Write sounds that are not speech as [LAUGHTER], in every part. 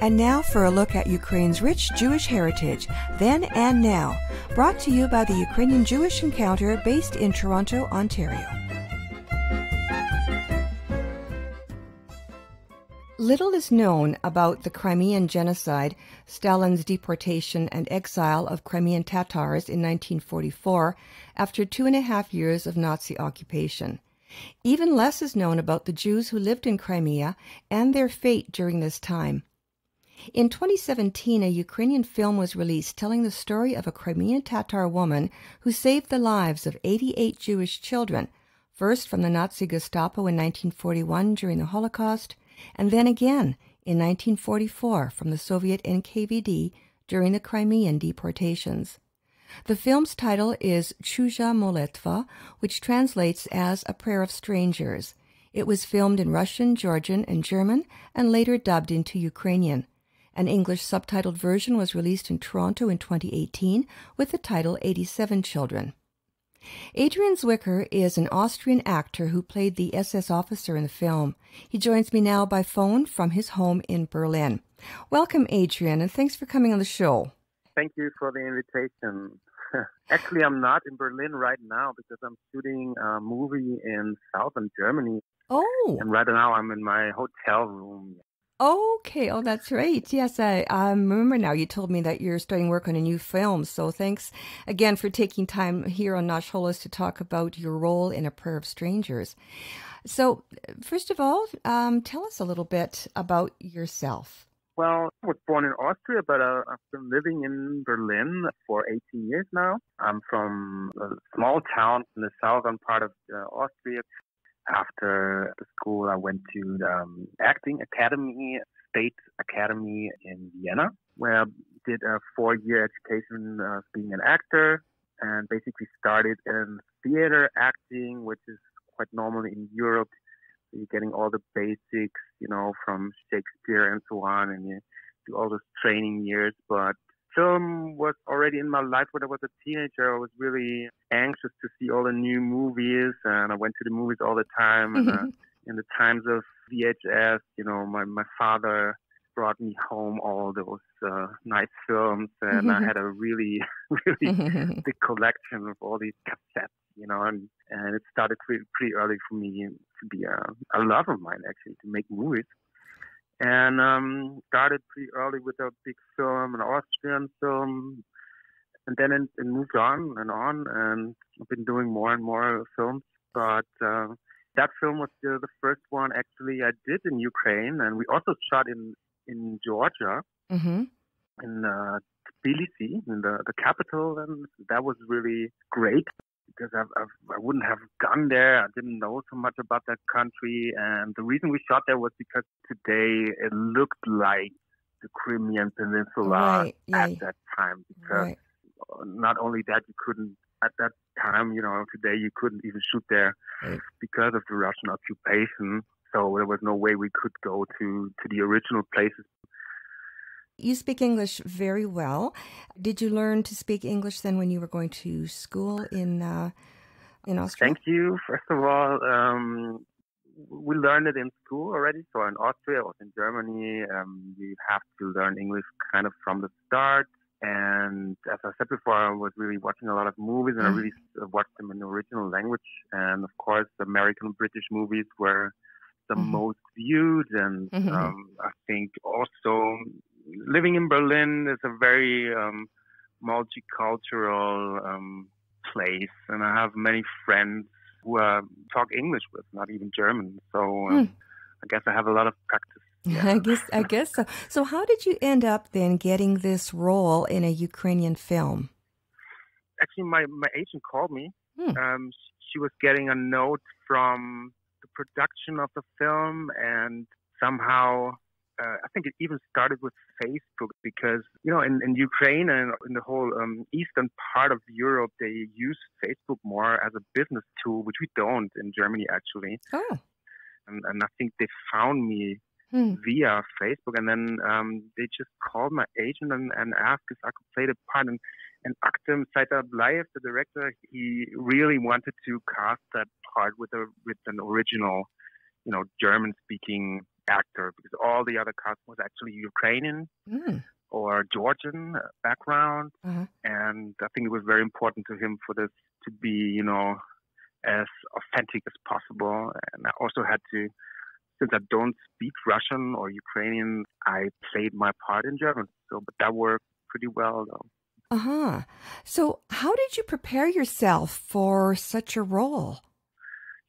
And now for a look at Ukraine's rich Jewish heritage, then and now, brought to you by the Ukrainian Jewish Encounter based in Toronto, Ontario. Little is known about the Crimean genocide, Stalin's deportation and exile of Crimean Tatars in 1944 after two and a half years of Nazi occupation. Even less is known about the Jews who lived in Crimea and their fate during this time. In 2017, a Ukrainian film was released telling the story of a Crimean Tatar woman who saved the lives of 88 Jewish children, first from the Nazi Gestapo in 1941 during the Holocaust, and then again in 1944 from the Soviet NKVD during the Crimean deportations. The film's title is Chuzha Moletva, which translates as A Prayer of Strangers. It was filmed in Russian, Georgian, and German, and later dubbed into Ukrainian. An English subtitled version was released in Toronto in 2018 with the title 87 Children. Adrian Zwicker is an Austrian actor who played the SS officer in the film. He joins me now by phone from his home in Berlin. Welcome, Adrian, and thanks for coming on the show. Thank you for the invitation. [LAUGHS] Actually, I'm not in Berlin right now because I'm shooting a movie in southern Germany. Oh. And right now I'm in my hotel room. Okay. Oh, that's right. Yes, I, I remember now. You told me that you're starting work on a new film. So thanks again for taking time here on Nash Holos to talk about your role in A Prayer of Strangers. So, first of all, um, tell us a little bit about yourself. Well, I was born in Austria, but uh, I've been living in Berlin for 18 years now. I'm from a small town in the southern part of uh, Austria after school, I went to the um, acting academy, state academy in Vienna, where I did a four-year education of being an actor, and basically started in theater acting, which is quite normal in Europe. So you're getting all the basics, you know, from Shakespeare and so on, and you do all those training years. But film was already in my life when I was a teenager. I was really anxious to see all the new movies, and I went to the movies all the time. And uh, [LAUGHS] in the times of VHS, you know, my my father brought me home all those uh, nice films, and I had a [LAUGHS] really [LAUGHS] really big collection of all these cassettes. You know, and and it started pretty, pretty early for me to be a, a love of mine actually to make movies and um, started pretty early with a big film, an Austrian film, and then it, it, moved on and on, and I've been doing more and more films. But uh, that film was the, the, first one actually I did in Ukraine, and we also shot in in Georgia, mm-hmm. in uh, Tbilisi, in the the capital, and that was really great because I've, I've, I would not have gone there. I didn't know so much about that country. And the reason we shot there was because today it looked like the Crimean Peninsula right, at that time. Because right. not only that, you couldn't, at that time, you know, today you couldn't even shoot there right. because of the Russian occupation. So there was no way we could go to, to the original places you speak English very well. Did you learn to speak English then when you were going to school in uh, in Austria? Thank you. [LAUGHS] First of all, um, we learned it in school already. So in Austria or in Germany, um, you have to learn English kind of from the start. And as I said before, I was really watching a lot of movies, and mm. I really watched them in the original language. And of course, American and British movies were the mm-hmm. most viewed, and mm-hmm. um, I think also living in Berlin is a very um, multicultural um, place, and I have many friends who uh, talk English with, not even German. So uh, hmm. I guess I have a lot of practice. Yeah. [LAUGHS] I guess I guess so. So how did you end up then getting this role in a Ukrainian film? Actually, my my agent called me. Hmm. Um, she was getting a note from the production of the film, and somehow uh, I think it even started with Facebook because, you know, in, in Ukraine and in the whole um, eastern part of Europe, they use Facebook more as a business tool, which we don't in Germany actually. Oh. And, and I think they found me hmm. via Facebook, and then um, they just called my agent and, and asked if I could play the part. And, and Akhtem Seitablaiev, the director, he really wanted to cast that part with a with an original, you know, German-speaking actor because all the other cast was actually Ukrainian mm. or Georgian background, uh-huh. and I think it was very important to him for this to be, you know, as authentic as possible. And I also had to, since I don't speak Russian or Ukrainian, I played my part in German. So, but that worked pretty well though. Uh huh. So, how did you prepare yourself for such a role?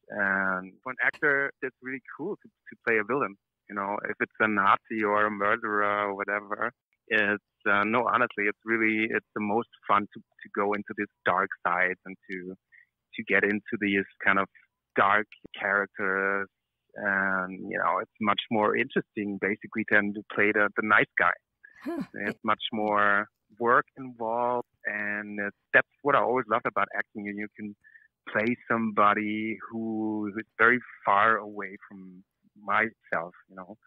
And for an actor, it's really cool to, to play a villain. You know, if it's a Nazi or a murderer or whatever, it's uh, no, honestly, it's really it's the most fun to to go into this dark side and to to get into these kind of dark characters and you know it's much more interesting basically than to play the, the nice guy huh. it's much more work involved and that's what i always loved about acting you, you can play somebody who who is very far away from myself you know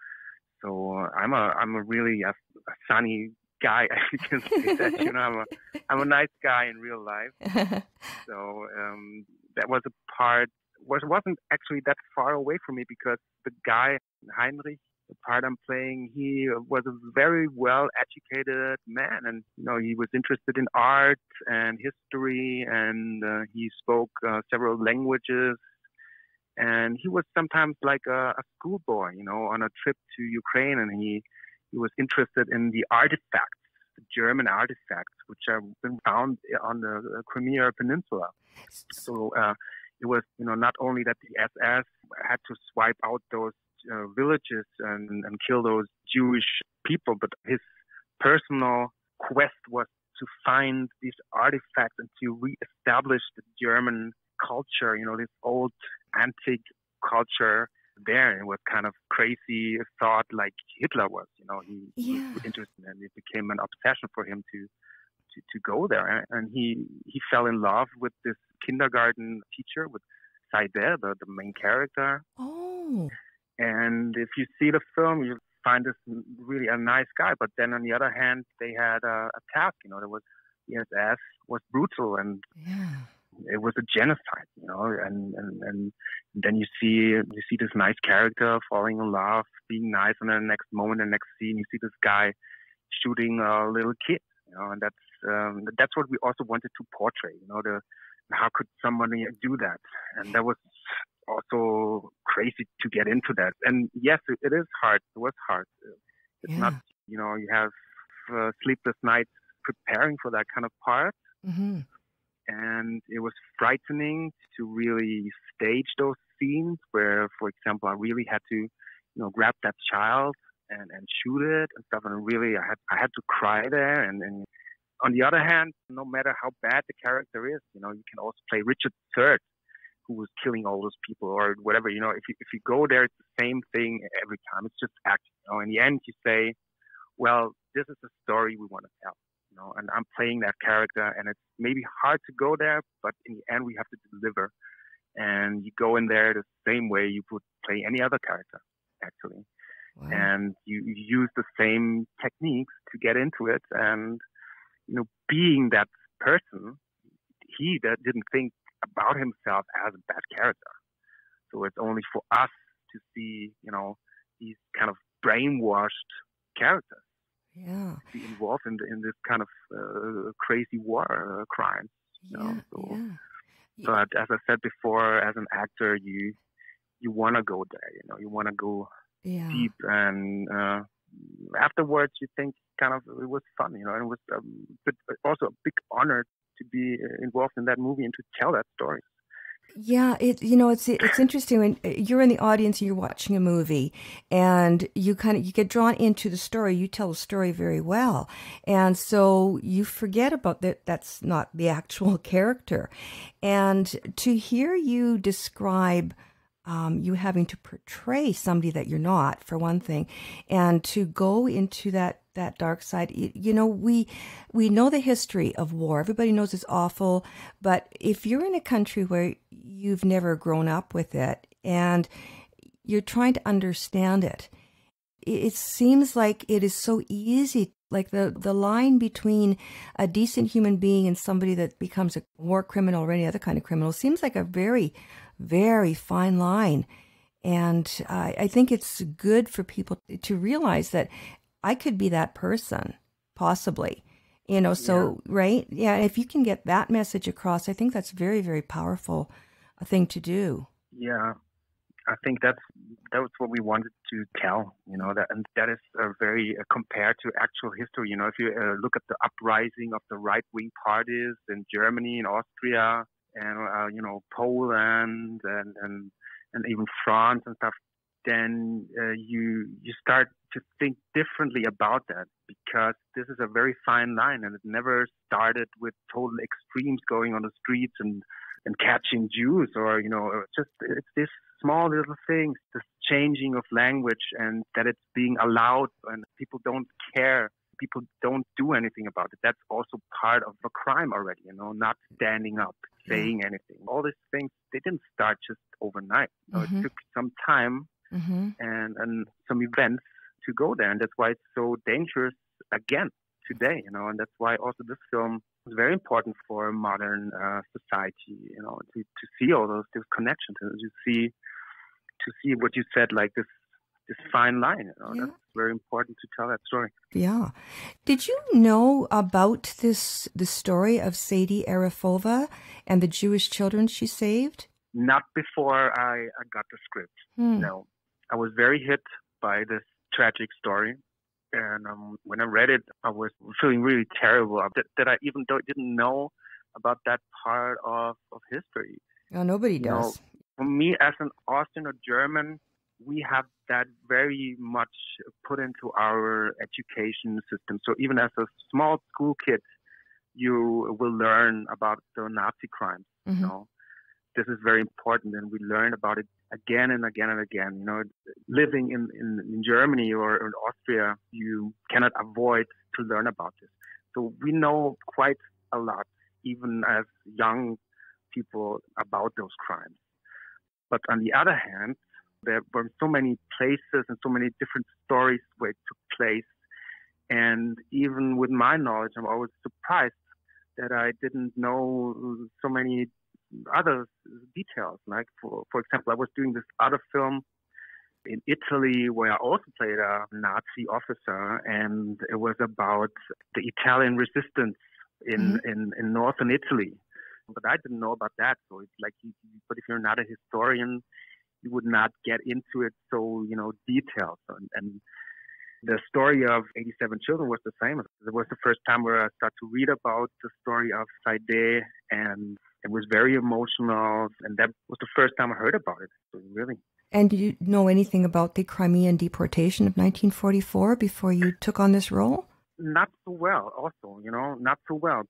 so i'm a i'm a really a, a sunny guy. [LAUGHS] I can say that. You know, I'm a I'm a nice guy in real life. [LAUGHS] so um, that was a part was wasn't actually that far away from me because the guy Heinrich, the part I'm playing, he was a very well educated man, and you know he was interested in art and history, and uh, he spoke uh, several languages. And he was sometimes like a, a schoolboy, you know, on a trip to Ukraine, and he he was interested in the artifacts, the German artifacts, which have been found on the Crimea Peninsula. So uh, it was, you know, not only that the SS had to swipe out those uh, villages and, and kill those Jewish people, but his personal quest was to find these artifacts and to reestablish the German culture, you know, this old antique culture there and was kind of crazy thought like Hitler was. You know, he, yeah. was interested and it became an obsession for him to to, to go there. And he he fell in love with this kindergarten teacher with Saide, the, the main character. Oh. And if you see the film, you find this really a nice guy. But then on the other hand, they had a, a task. You know, there was the SS was brutal and. Yeah it was a genocide, you know, and, and, and then you see you see this nice character falling in love, being nice, and then the next moment, the next scene, you see this guy shooting a little kid, you know, and that's um, that's what we also wanted to portray, you know, the how could somebody do that, and that was also crazy to get into that. And yes, it, it is hard. It was hard. It's yeah. not, you know, you have uh, sleepless nights preparing for that kind of part. Mm-hmm and it was frightening to really stage those scenes where, for example, I really had to, you know, grab that child and, and shoot it and stuff. And really, I had I had to cry there. And, and on the other hand, no matter how bad the character is, you know, you can also play Richard III, who was killing all those people or whatever. You know, if you if you go there, it's the same thing every time. It's just acting. You know, in the end, you say, well, this is the story we want to tell you know, and I'm playing that character, and it's maybe hard to go there, but in the end, we have to deliver. And you go in there the same way you would play any other character, actually. Wow. And you, you use the same techniques to get into it. And, you know, being that person, he that didn't think about himself as a bad character. So it's only for us to see, you know, these kind of brainwashed characters yeah. be involved in in this kind of uh, crazy war uh, crimes. You yeah, know? so, yeah. But as I said before, as an actor, you you want to go there. You know, you want to go yeah. deep, and uh, afterwards, you think kind of it was fun. You know, and it was um, but also a big honor to be uh, involved in that movie and to tell that story. Yeah, it you know it's it's interesting when uh, you're in the audience and you're watching a movie and you kind of you get drawn into the story. You tell the story very well, and so you forget about that. That's not the [LAUGHS] actual character, and to hear you describe. Um, you having to portray somebody that you're not, for one thing, and to go into that that dark side. You know, we we know the history of war. Everybody knows it's awful, but if you're in a country where you've never grown up with it and you're trying to understand it, it seems like it is so easy like the the line between a decent human being and somebody that becomes a war criminal or any other kind of criminal seems like a very very fine line And uh, I think it's good for people to realize that I could be that person, possibly. You know, so, yeah. right? Yeah, if you can get that message across, I think that's very, very powerful a thing to do. Yeah, I think that's that's what we wanted to tell. You know that, and that is uh, very uh, compared to actual history. You know, if you uh, look at the uprising of the right wing parties in Germany and Austria, and uh, you know Poland and and and even France and stuff, then uh, you you start to think differently about that because this is a very fine line, and it never started with total extremes going on the streets and and catching Jews or you know just it's this small little things, this changing of language and that it's being allowed and people don't care. People don't do anything about it. That's also part of a crime already, you know, not standing up, saying anything. All these things, they didn't start just overnight. You know, mm-hmm. It took some time mm-hmm. and, and some events to go there. And that's why it's so dangerous again today, you know, and that's why also this film is very important for modern uh, society, you know, to, to see all those, those connections and to see, to see what you said, like this, this fine line, you know, yeah. that's very important to tell that story. Yeah. Did you know about this, the story of Saide Arifova and the Jewish children she saved? Not before I, I got the script. Hmm. No. I was very hit by this tragic story and um, when I read it, I was feeling really terrible that, that I even though didn't know about that part of, of history. No, nobody you does. Know, for me, as an Austrian or German, we have that very much put into our education system. So even as a small school kid, you will learn about the Nazi crimes. Mm-hmm. You know, this is very important, and we learn about it again and again and again. You know, living in, in, in Germany or in Austria, you cannot avoid to learn about this. So we know quite a lot, even as young people, about those crimes. But on the other hand, there were so many places and so many different stories where it took place. And even with my knowledge, I'm always surprised that I didn't know so many other details. Like for for example, I was doing this other film in Italy where I also played a Nazi officer, and it was about the Italian resistance in mm-hmm. in, in northern Italy. But I didn't know about that, so it's like, but if you're not a historian, you would not get into it so you know detailed and, and the story of 87 children was the same. It was the first time where I started to read about the story of Saide, and it was very emotional. And that was the first time I heard about it. Really. And did you know anything about the Crimean deportation of 1944 before you took on this role? Not so well, also, you know, not so well.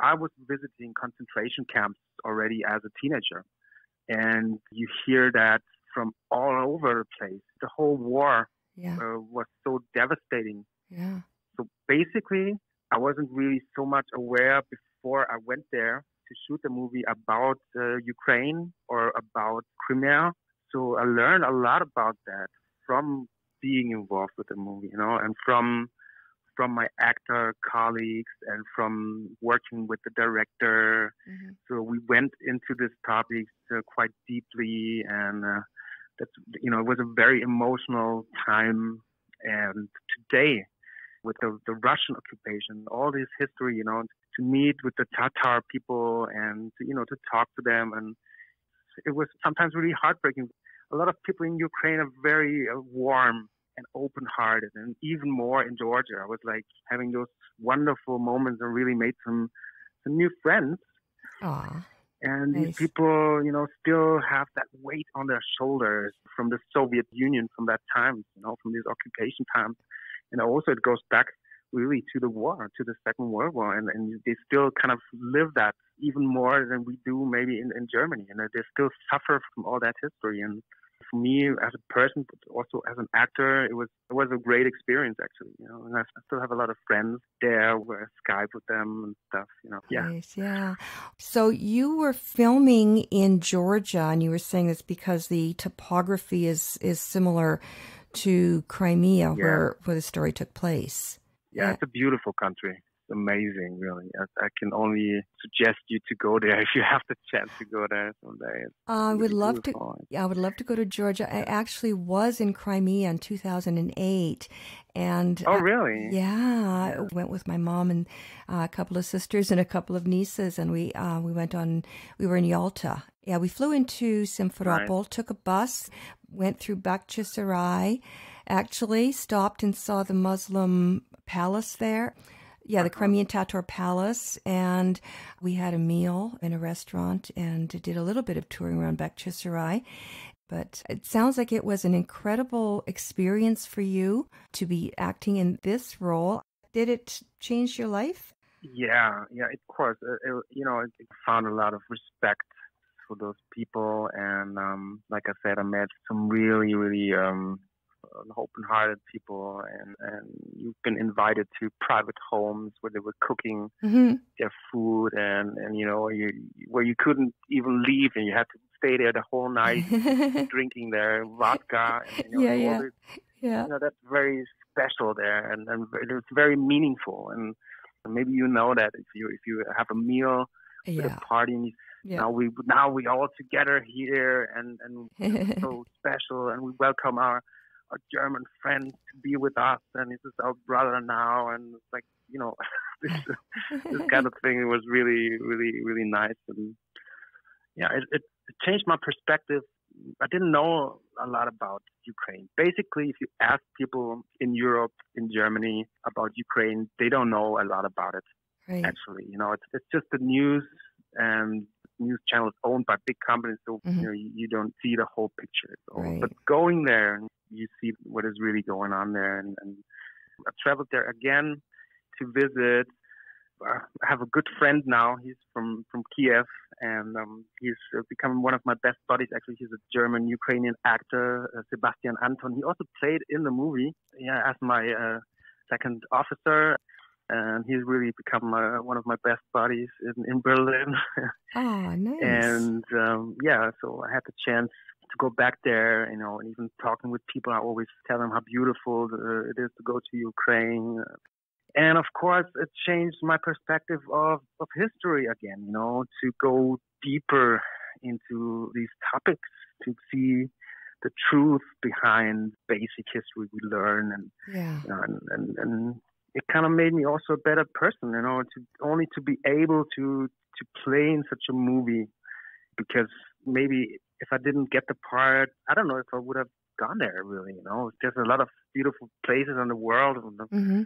I was visiting concentration camps already as a teenager. And you hear that from all over the place. The whole war yeah. uh, was so devastating. Yeah. So basically, I wasn't really so much aware before I went there to shoot a movie about uh, Ukraine or about Crimea. So I learned a lot about that from being involved with the movie, you know, and from from my actor colleagues and from working with the director. Mm-hmm. So we went into this topic uh, quite deeply, and uh, that's you know it was a very emotional time and today with the, the Russian occupation, all this history, you know, to meet with the Tatar people and to, you know to talk to them, and it was sometimes really heartbreaking. A lot of people in Ukraine are very uh, warm and open-hearted, and even more in Georgia. I was like having those wonderful moments and really made some some new friends. Aww. And nice. these people, you know, still have that weight on their shoulders from the Soviet Union from that time, you know, from these occupation times. And also it goes back really to the war, to the Second World War. And, and they still kind of live that even more than we do maybe in, in Germany. And uh, they still suffer from all that history. And for me as a person, but also as an actor, it was it was a great experience actually. You know, and I still have a lot of friends there where I Skype with them and stuff. You know, yeah, nice, yeah. So you were filming in Georgia, and you were saying this because the topography is is similar to Crimea, yeah. where where the story took place. Yeah, it's a beautiful country. amazing, really. I, I, can only suggest you to go there [LAUGHS] if you have the chance to go there someday. Uh, I would love to. Yeah, I would love to go to Georgia. I actually was in Crimea in 2008, and oh, really? Uh, yeah, I went with my mom and uh, a couple of sisters and a couple of nieces, and we uh, we went on. We were in Yalta. Yeah, we flew into Simferopol, right. took a bus, went through Bakhchisarai, actually stopped and saw the Muslim palace there. Yeah, the uh-huh. Crimean Tatar Palace, and we had a meal in a restaurant and did a little bit of touring around Bakhchisarai. But it sounds like it was an incredible experience for you to be acting in this role. Did it change your life? Yeah, yeah, of course. It, it, you know, I found a lot of respect for those people, and um, like I said, I met some really, really um, open-hearted people, and and you've been invited to private homes where they were cooking mm-hmm. their food, and and you know you where you couldn't even leave, and you had to stay there the whole night [LAUGHS] drinking their vodka. And, you know, yeah, yeah, this, yeah. You know that's very special there, and and it's very meaningful, and maybe you know that if you if you have a meal yeah. at a party and you yeah. Now we now we all together here and and [LAUGHS] so special and we welcome our our German friend to be with us and this is our brother now and it's like you know [LAUGHS] this this kind of thing was really really really nice and yeah it, it, it changed my perspective. I didn't know a lot about Ukraine. Basically, if you ask people in Europe, in Germany about Ukraine, they don't know a lot about it. Right. Actually, you know, it's it's just the news and news channels owned by big companies, so mm-hmm. you know you, you, don't see the whole picture. So, right. But going there, you see what is really going on there. And, and I traveled there again to visit. I have a good friend now. He's from from Kiev, and um, he's uh, become one of my best buddies. Actually, he's a German Ukrainian actor, uh, Sebastian Anton. He also played in the movie. Yeah, as my uh, second officer and he's really become uh, one of my best buddies in, in Berlin. oh, [LAUGHS] nice. And um, yeah, so I had the chance to go back there, you know, and even talking with people, I always tell them how beautiful the, it is to go to Ukraine. And of course, it changed my perspective of, of history again, you know, to go deeper into these topics, to see the truth behind basic history we learn and, yeah. you know, and, and, and it kind of made me also a better person, you know, to only to be able to to play in such a movie because maybe if I didn't get the part, I don't know if I would have gone there really, you know. There's a lot of beautiful places in the world. Mm-hmm.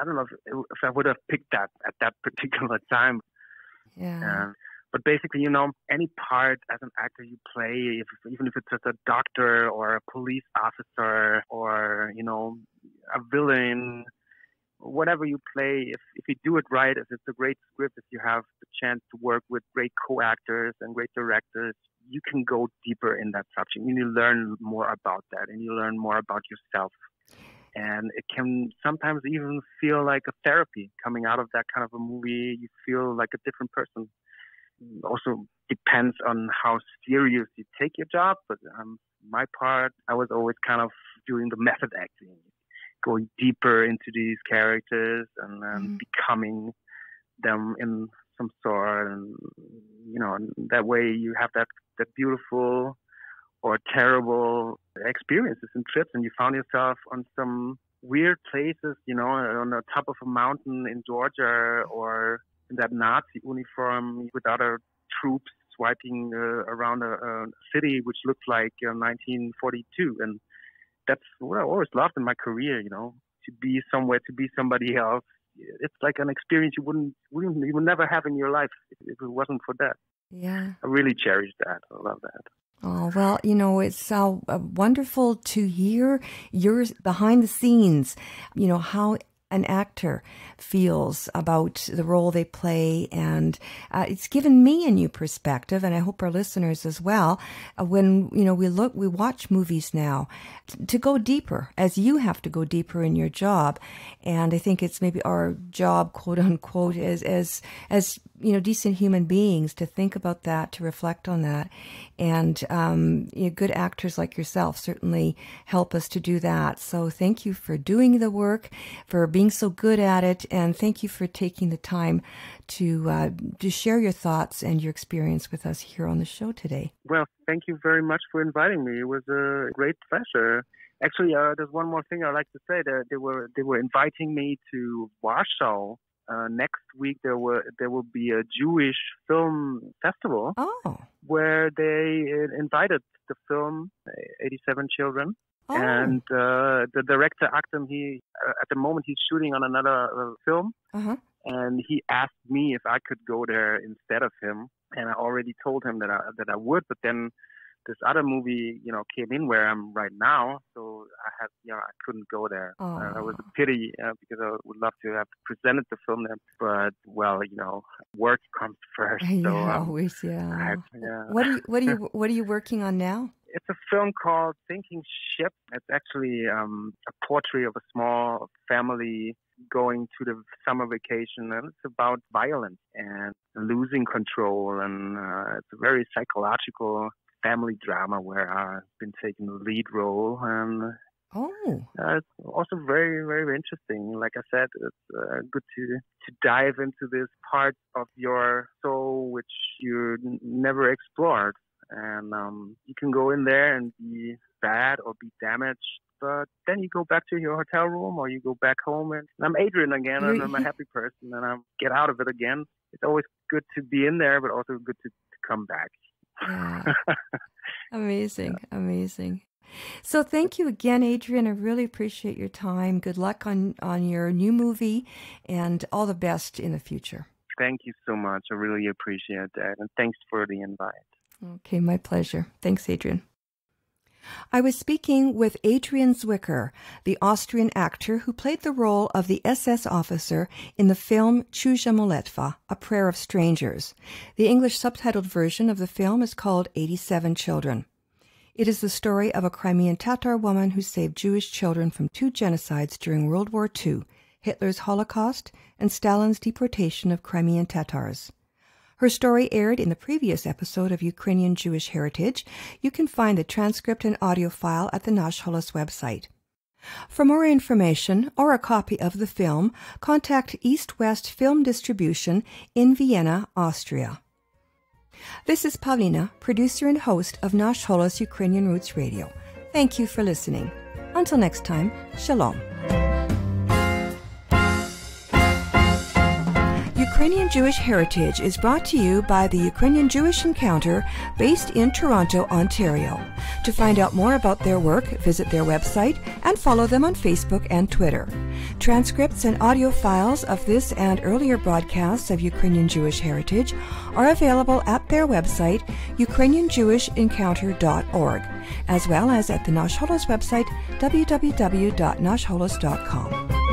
I don't know if, if I would have picked that at that [LAUGHS] particular time. Yeah. Um, but basically, you know, any part as an actor you play, if, even if it's just a doctor or a police officer or, you know, a villain, whatever you play, if, if you do it right, if it's a great script, if you have the chance to work with great co-actors and great directors, you can go deeper in that subject and you learn more about that and you learn more about yourself. And it can sometimes even feel like a therapy coming out of that kind of a movie. You feel like a different person. Also depends on how serious you take your job, but um, my part, I was always kind of doing the method acting going deeper into these characters and mm-hmm. becoming them in some sort and you know that way you have that that beautiful or terrible experiences and trips and you found yourself on some weird places you know on the top of a mountain in georgia or in that nazi uniform with other troops swiping uh, around a, a, city which looked like uh, 1942 and that's what I always loved in my career. You know, to be somewhere, to be somebody else. It's like an experience you wouldn't, wouldn't you would never have in your life if, it wasn't for that. Yeah, I really cherish that. I love that. Oh, well, you know, it's so uh, wonderful to hear your behind the scenes, you know, how an actor feels about the role they play. And uh, it's given me a new perspective, and I hope our listeners as well. Uh, when, you know, we look, we watch movies now to go deeper, as you have to go deeper in your job. And I think it's maybe our job, quote unquote, as, as, as, you know, decent human beings to think about that, to reflect on that. And um, you know, good actors like yourself certainly help us to do that. So thank you for doing the work, for being being so good at it, and thank you for taking the time to uh, to share your thoughts and your experience with us here on the show today. Well, thank you very much for inviting me. It was a great pleasure. Actually, uh, there's one more thing I'd like to say. That they were they were inviting me to Warsaw uh, next week. There were there will be a Jewish film festival. Oh. Where they invited the film 87 Children. Oh. And uh, the director Akhtem, he uh, at the moment he's shooting on another uh, film, uh-huh. and he asked me if I could go there instead of him. And I already told him that I that I would, but then this other movie, you know, came in where I'm right now, so I had, you know, I couldn't go there. Oh. Uh, it was a pity uh, because I would love to have presented the film there, but well, you know, work comes [LAUGHS] first. [LAUGHS] Yeah, so, um, always, yeah. I, yeah. What are you, what are you, [LAUGHS] what are you working on now? It's a film called Sinking Ship. It's actually um, a portrait of a small family going to the summer vacation, and it's about violence and losing control, and uh, it's a very psychological family drama where I've been taking the lead role and Oh, uh, it's also very, very interesting. Like I said, it's uh, good to to dive into this part of your soul which you n- never explored, and um, you can go in there and be bad or be damaged, but then you go back to your hotel room or you go back home, and, I'm Adrian again, and I'm a [LAUGHS] happy person, and I get out of it again. It's always good to be in there, but also good to, to come back. Yeah. [LAUGHS] amazing, yeah. amazing. So thank you again, Adrian. I really appreciate your time. Good luck on, on your new movie and all the best in the future. Thank you so much. I really appreciate that. And thanks for the invite. Okay, my pleasure. Thanks, Adrian. I was speaking with Adrian Zwicker, the Austrian actor who played the role of the SS officer in the film Czuja Molitwa, A Prayer of Strangers. The English subtitled version of the film is called 87 Children. It is the story of a Crimean Tatar woman who saved Jewish children from two genocides during World War II Hitler's Holocaust and Stalin's deportation of Crimean Tatars. Her story aired in the previous episode of Ukrainian Jewish Heritage. You can find the transcript and audio file at the Nash Holos website. For more information or a copy of the film, contact East West Film Distribution in Vienna, Austria. This is Pavlina, producer and host of Nash Holos Ukrainian Roots Radio. Thank you for listening. Until next time, Shalom. Ukrainian Jewish Heritage is brought to you by the Ukrainian Jewish Encounter based in Toronto, Ontario. To find out more about their work, visit their website and follow them on Facebook and Twitter. Transcripts and audio files of this and earlier broadcasts of Ukrainian Jewish Heritage are available at their website, ukrainianjewishencounter.org, as well as at the Nash Holos website, www.nashholos.com.